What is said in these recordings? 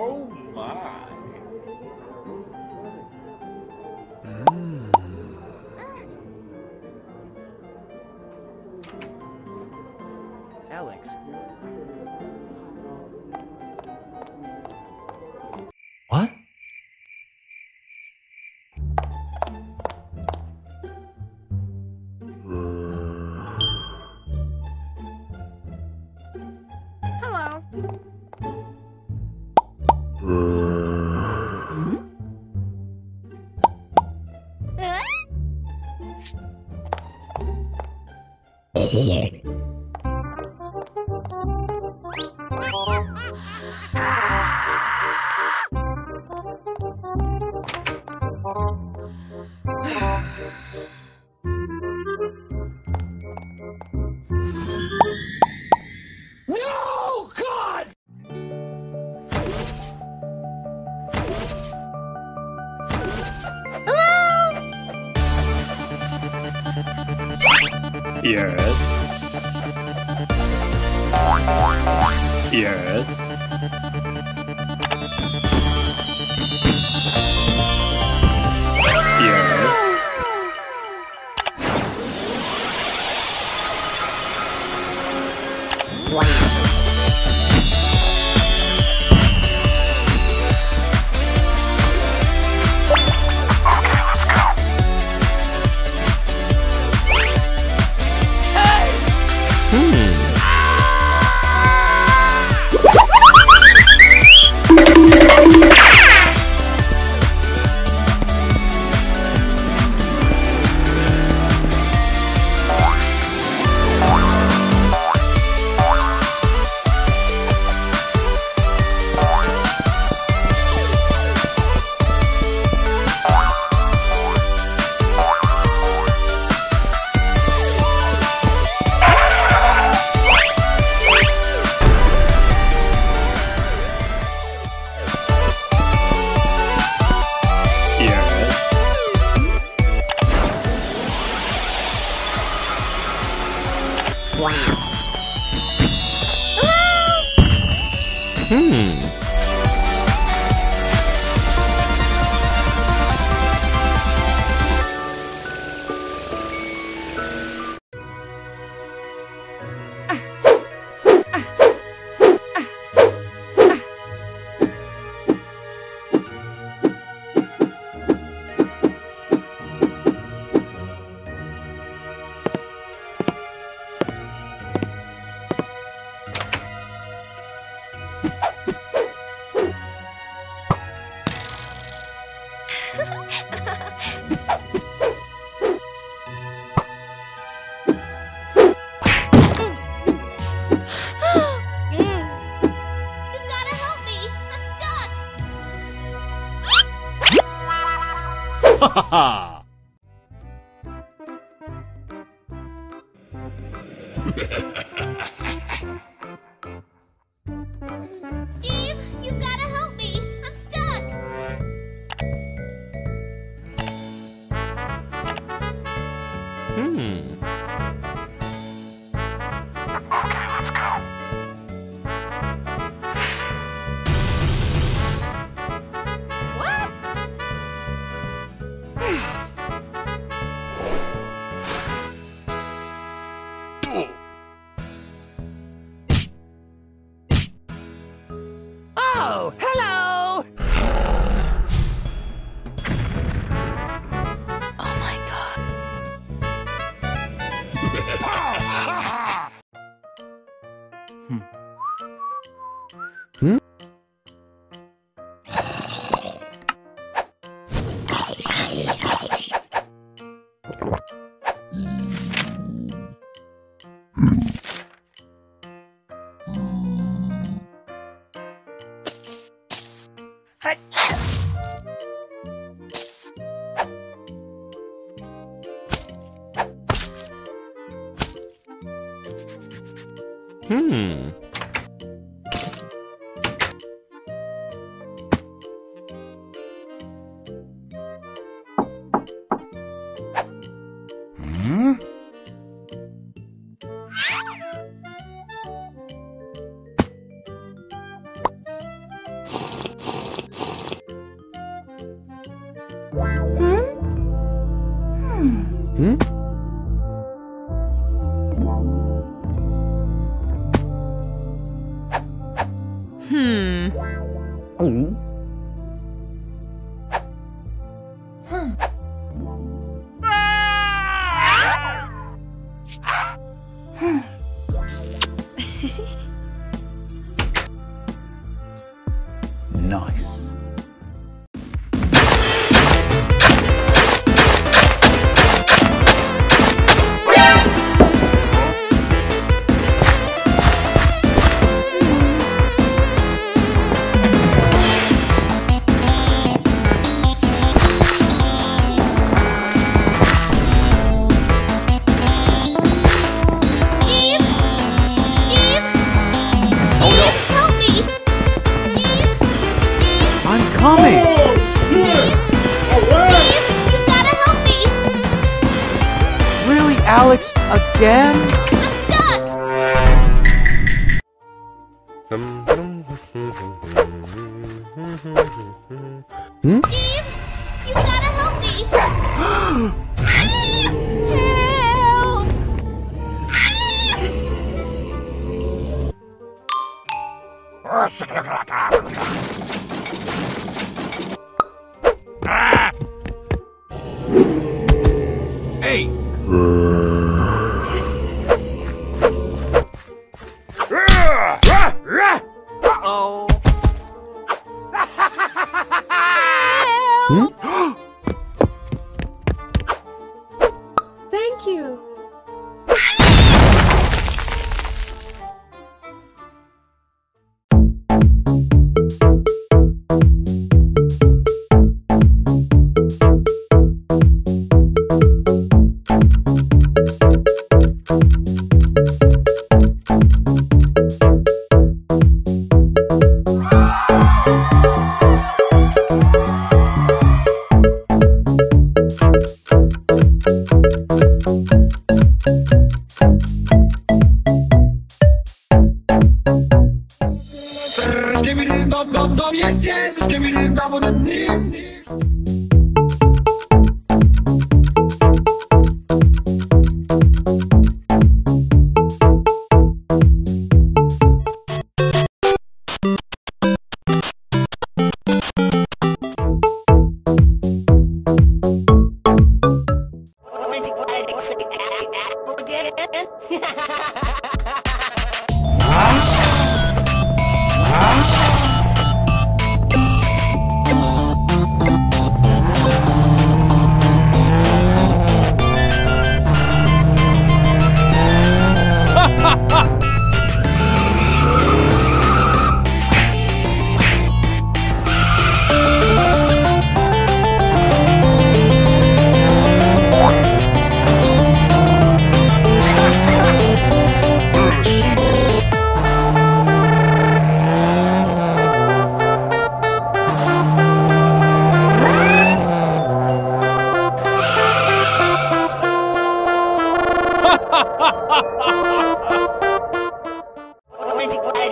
Oh my.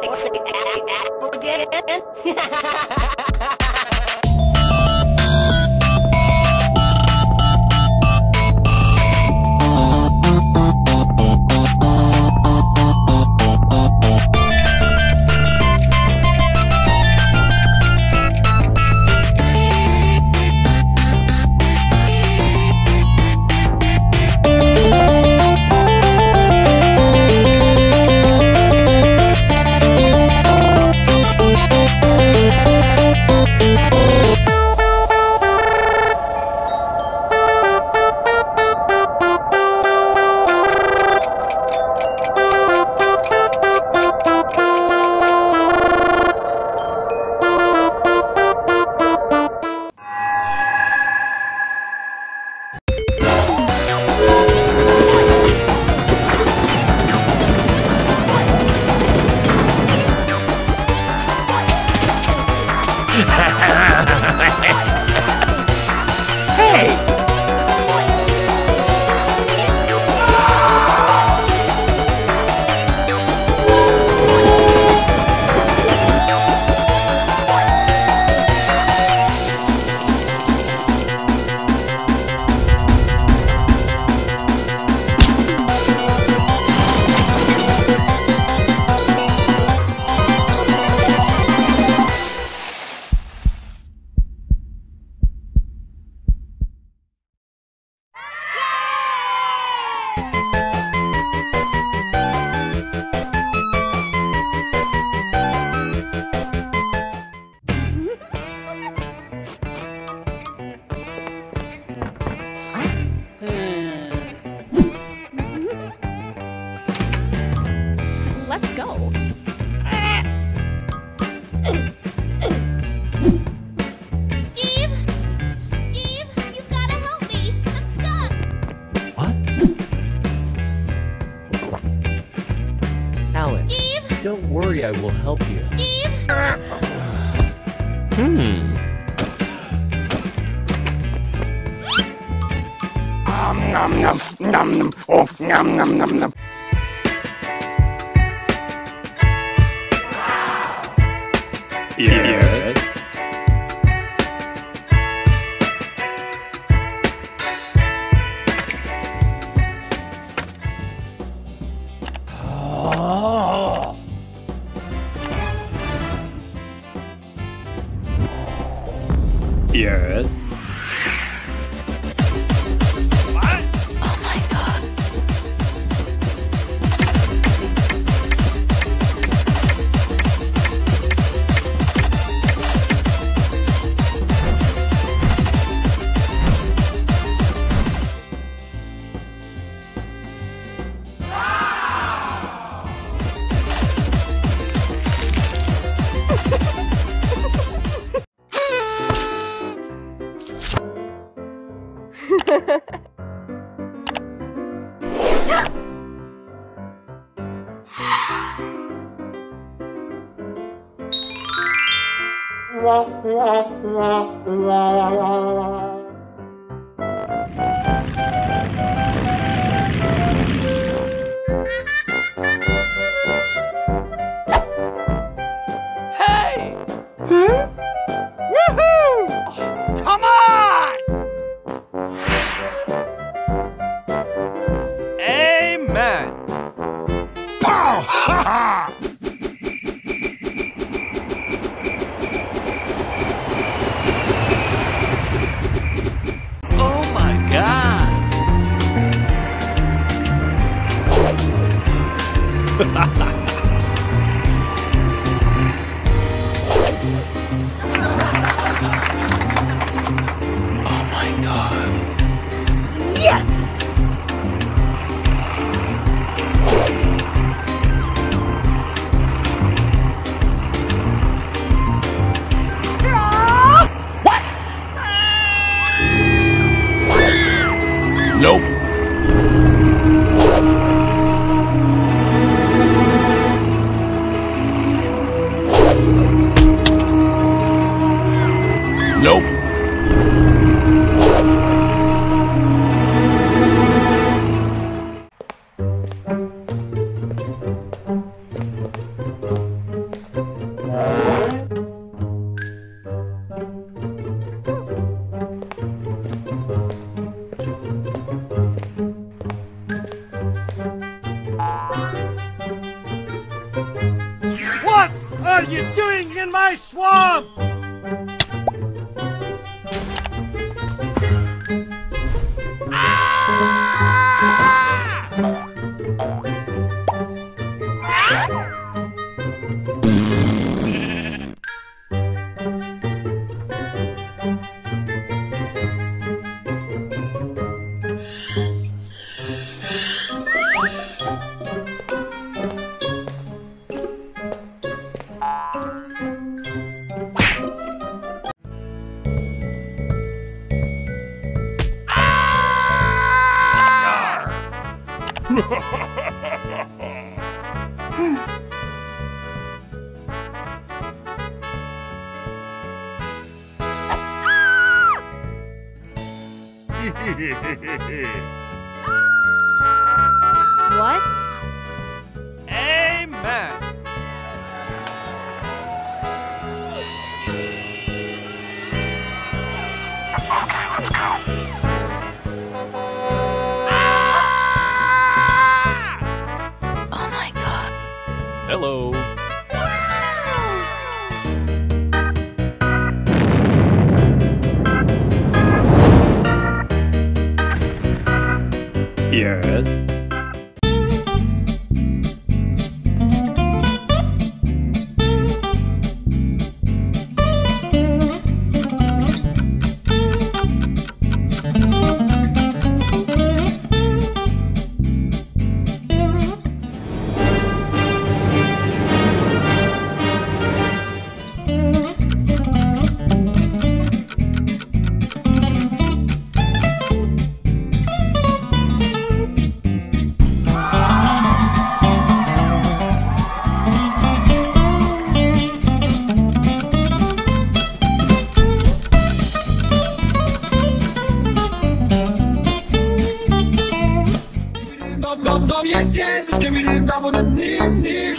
Porque... worry, I will help you. Steve! Nom nom nom nom. Oh, nom nom nom nom. Yes. Yes. Yes.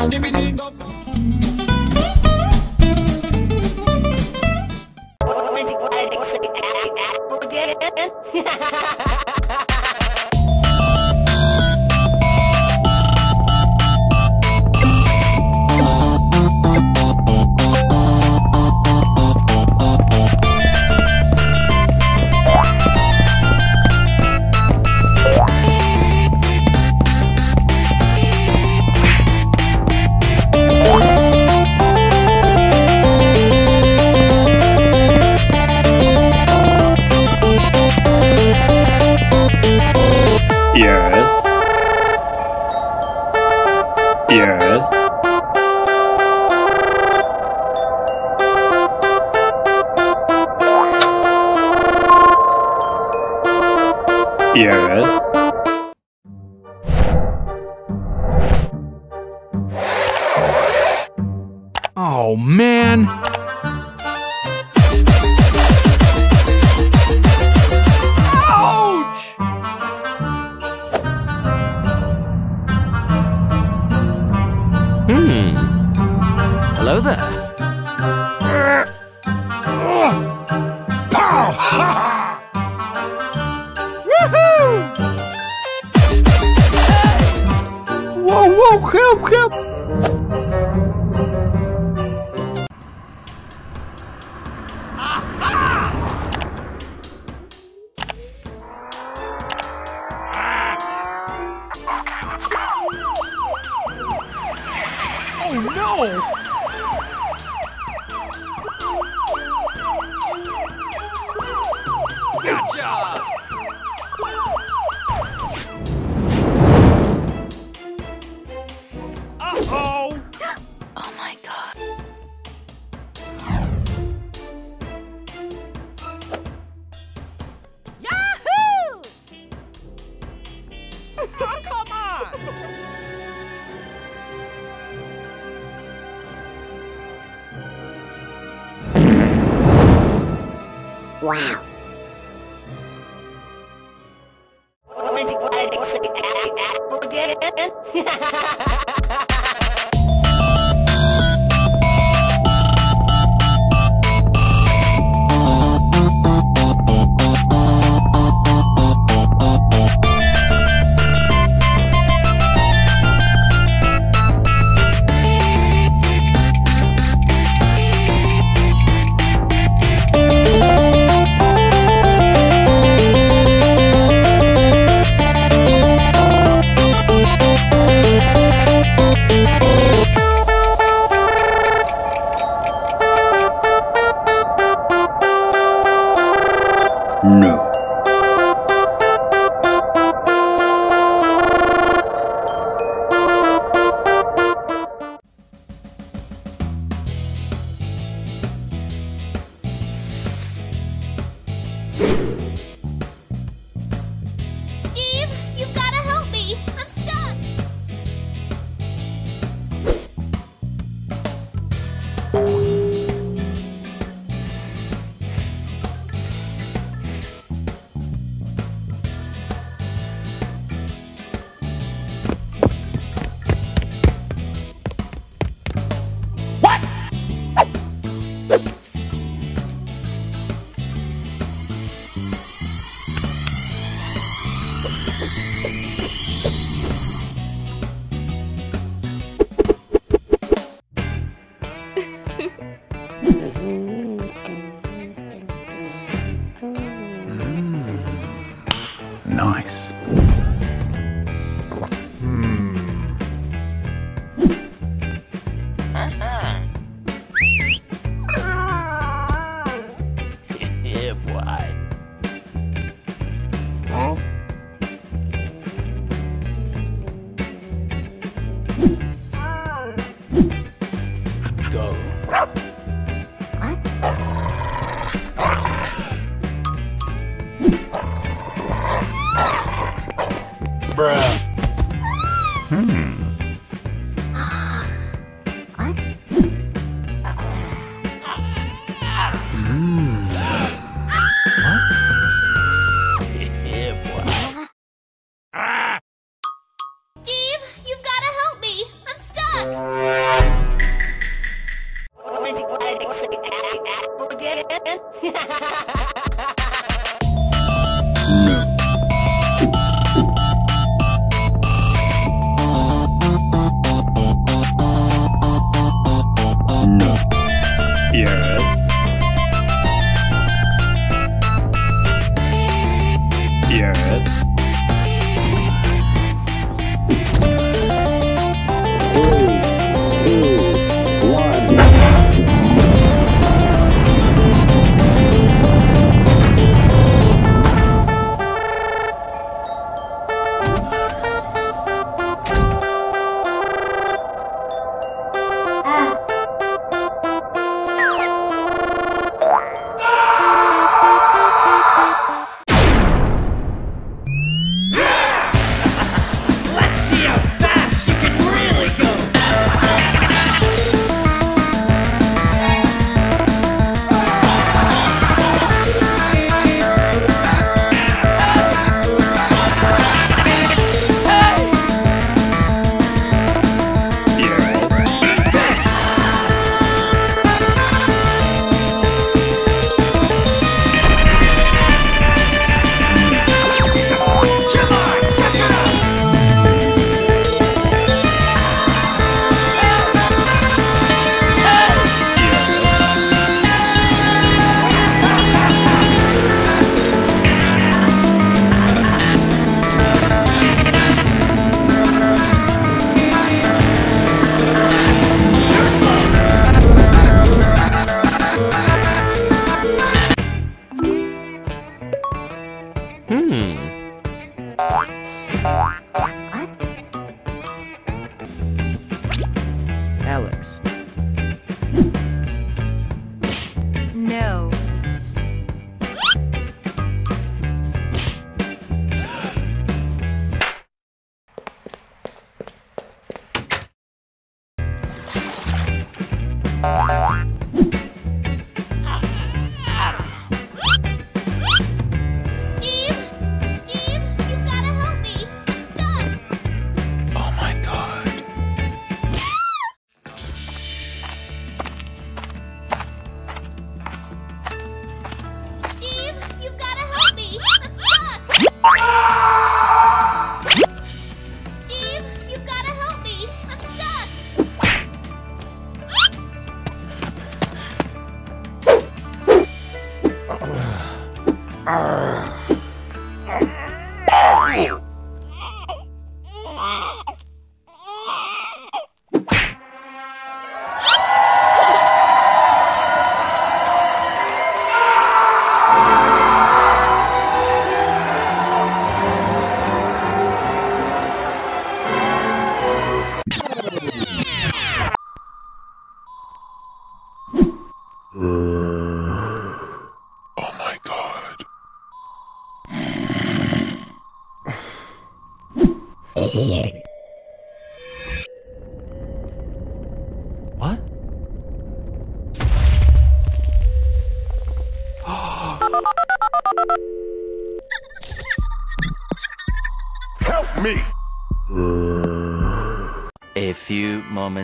Nim nim. Skibbity you.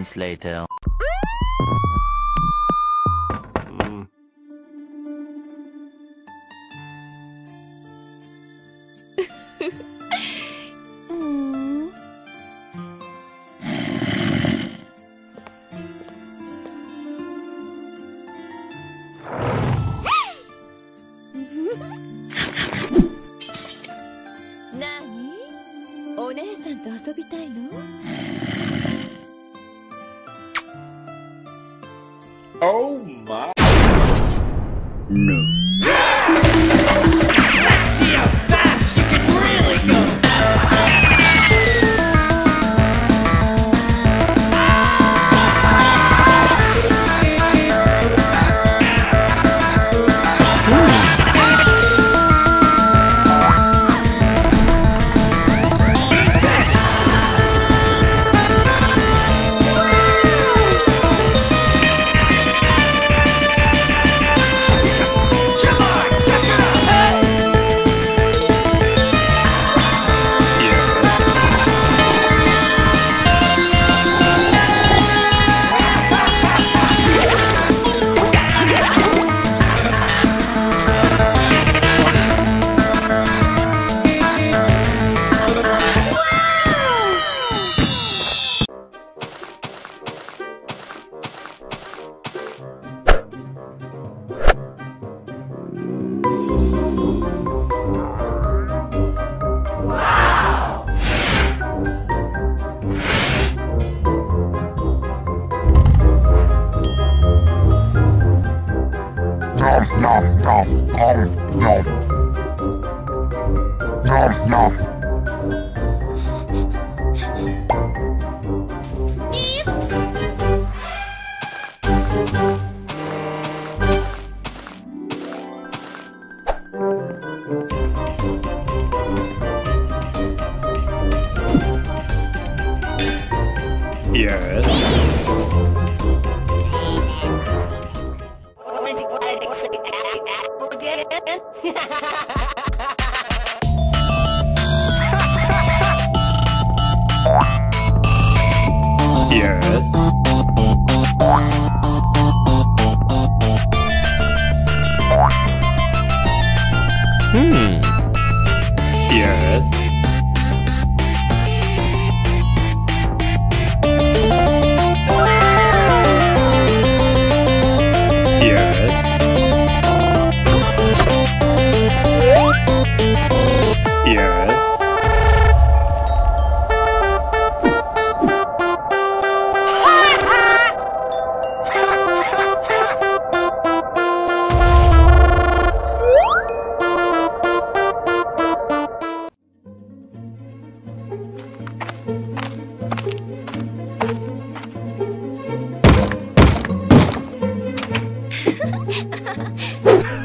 Moments later.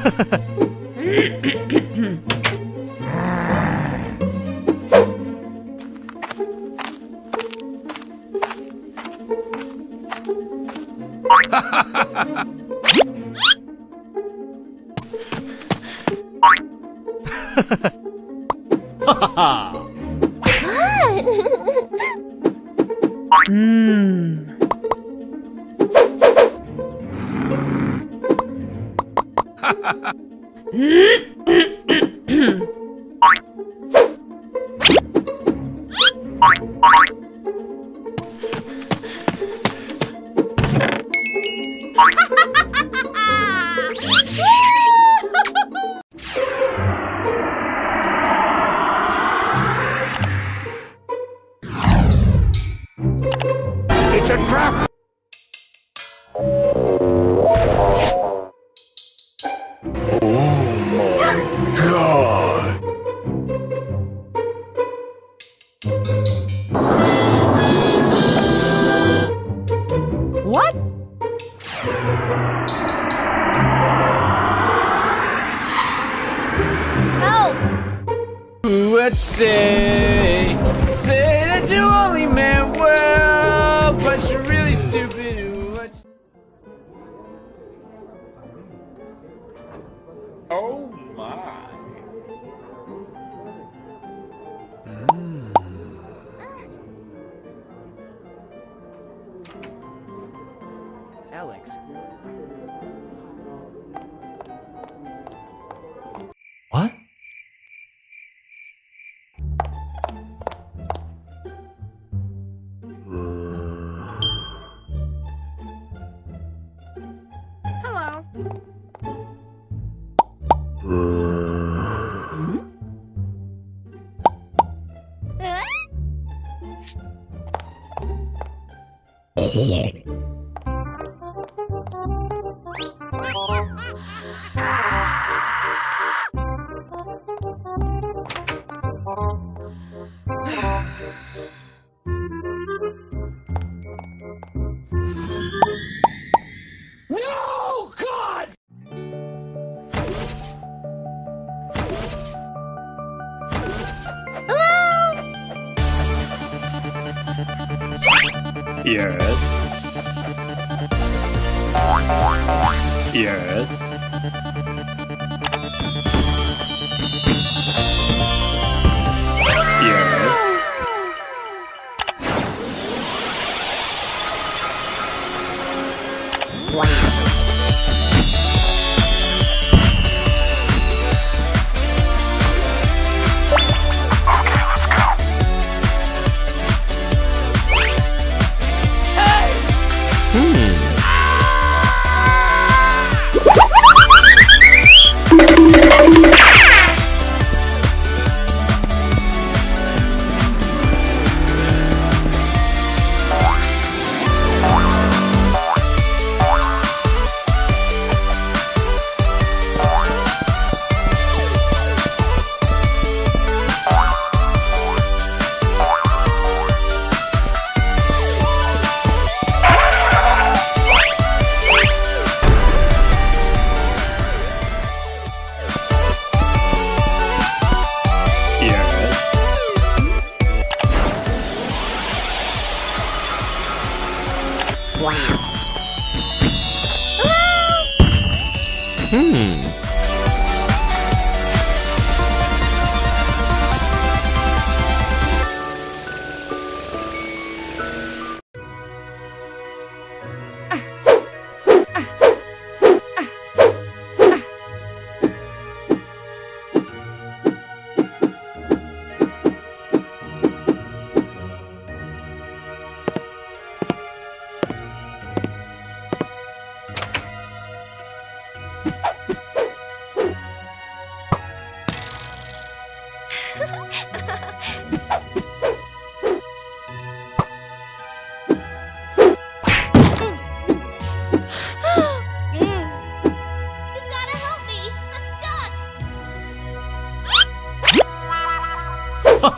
Ha ha ha! Yes.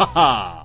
Ha ha!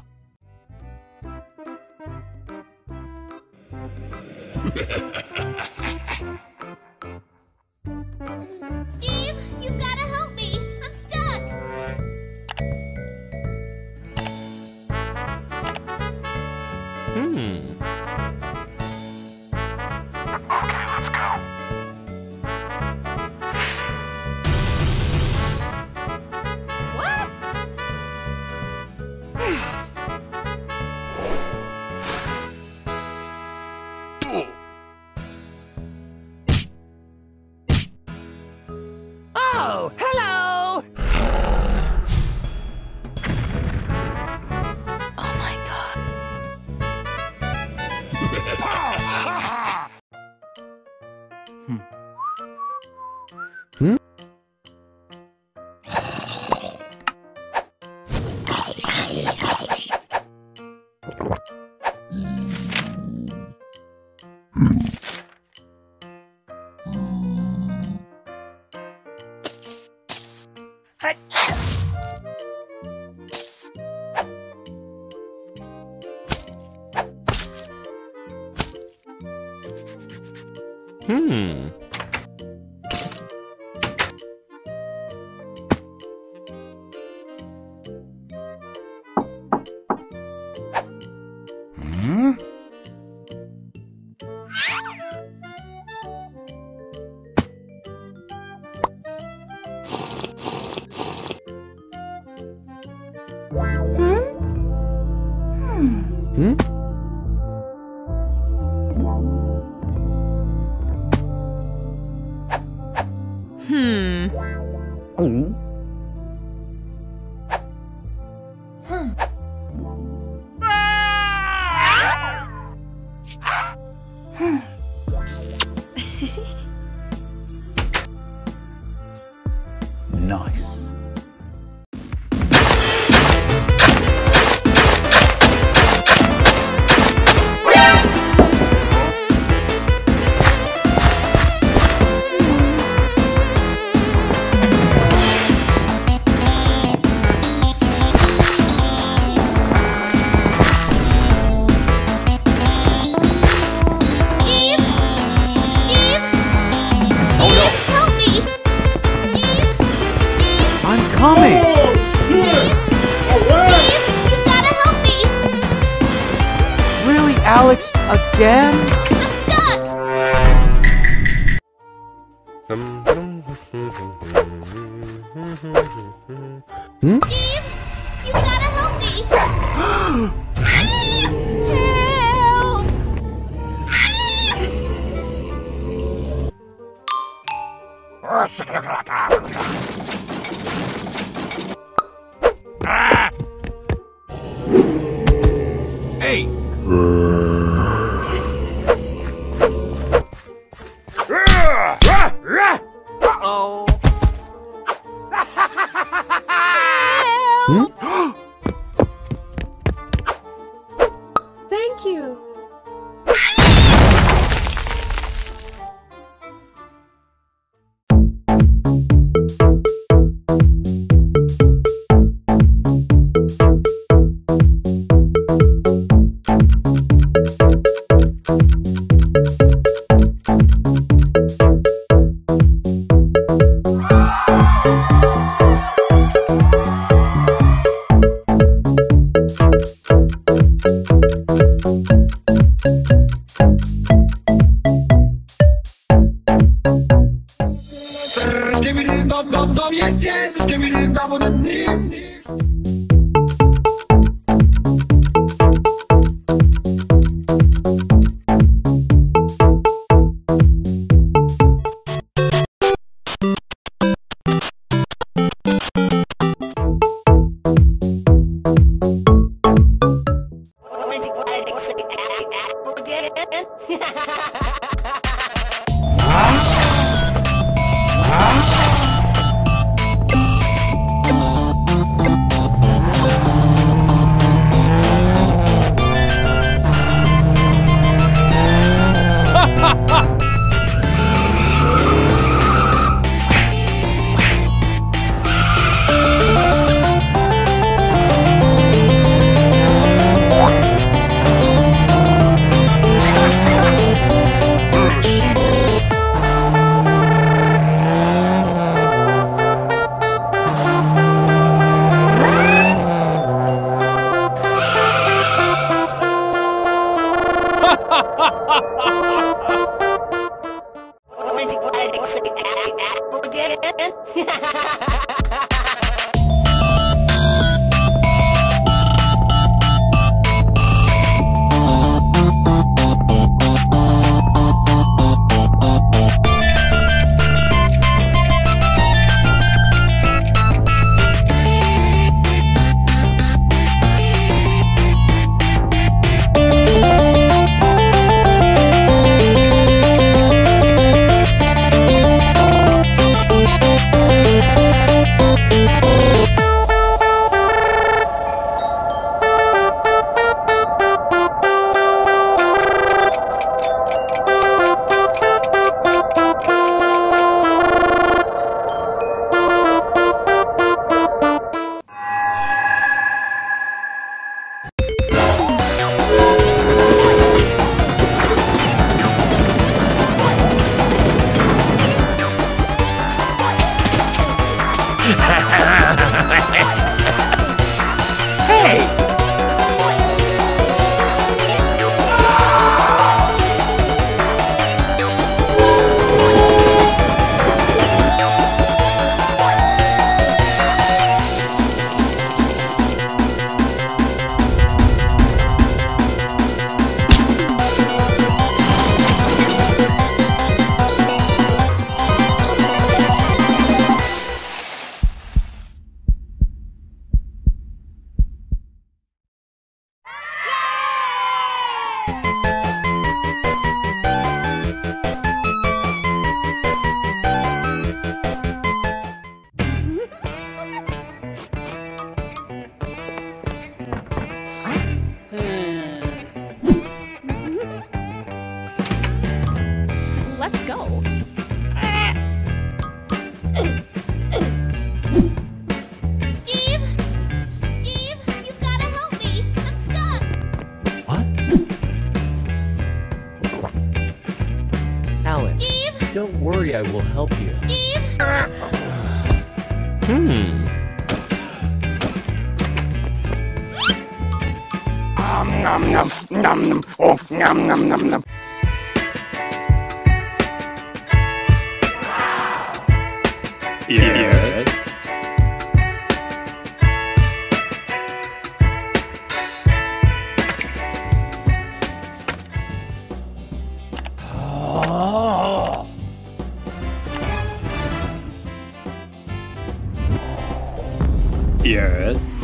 Yes.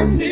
Da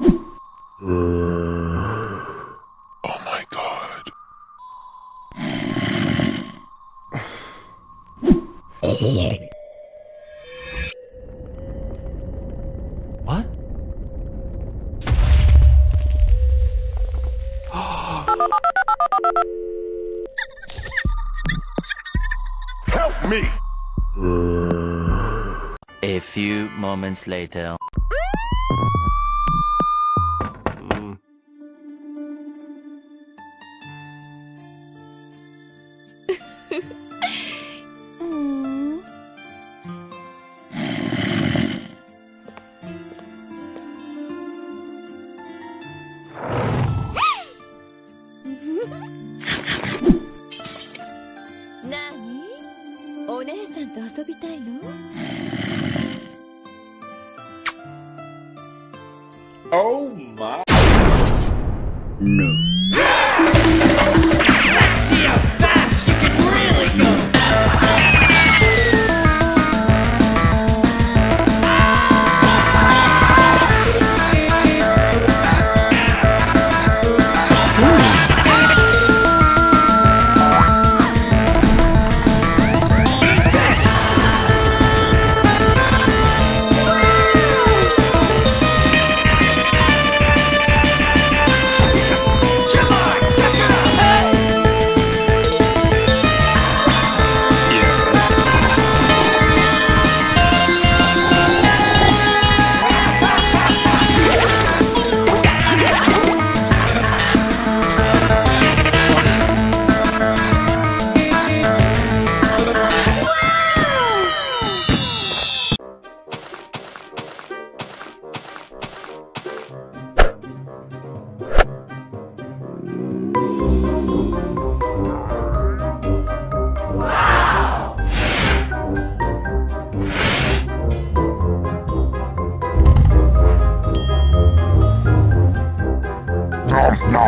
Uh, oh my god. what? Help me! A few moments later.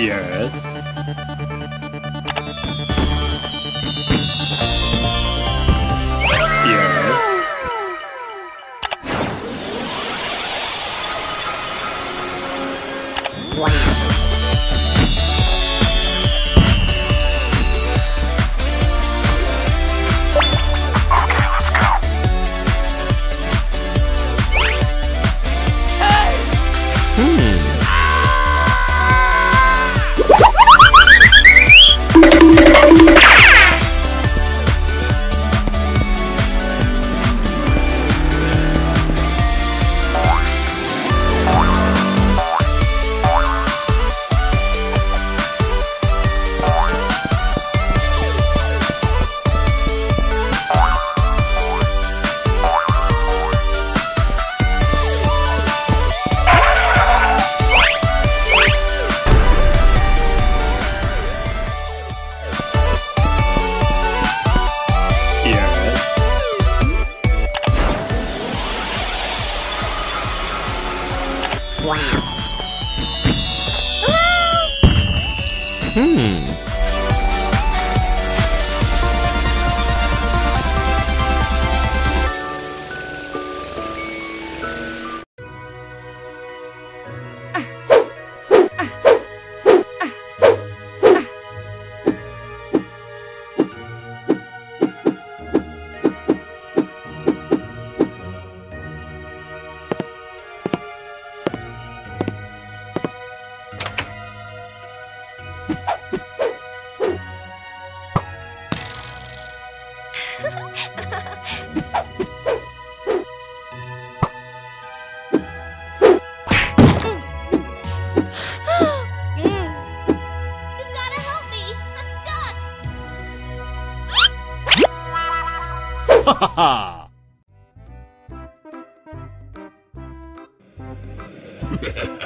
Yes. Yeah.